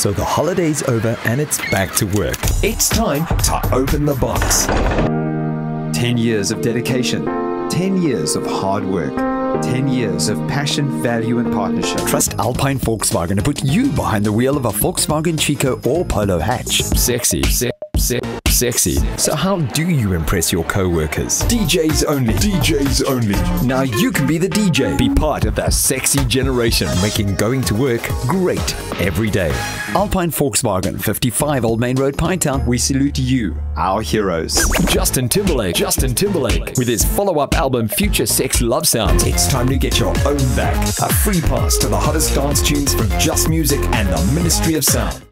So the holiday's over and it's back to work. It's time to open the box. 10 years of dedication, 10 years of hard work, 10 years of passion, value, and partnership. Trust Alpine Volkswagen to put you behind the wheel of a Volkswagen Chico or Polo hatch. Sexy, se- se- sexy. So how do you impress your co-workers? DJs only. DJs only. Now you can be the DJ. Be part of that sexy generation, making going to work great every day. Alpine Volkswagen, 55 Old Main Road, Pinetown. We salute you, our heroes. Justin Timberlake. Justin Timberlake. With his follow-up album Future Sex Love Sounds. It's time to get your own back. A free pass to the hottest dance tunes from Just Music and the Ministry of Sound.